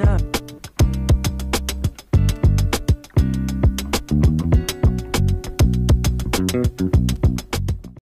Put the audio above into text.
up.